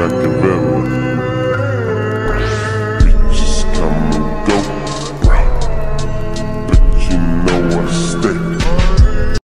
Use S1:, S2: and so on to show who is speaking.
S1: Machiavelli.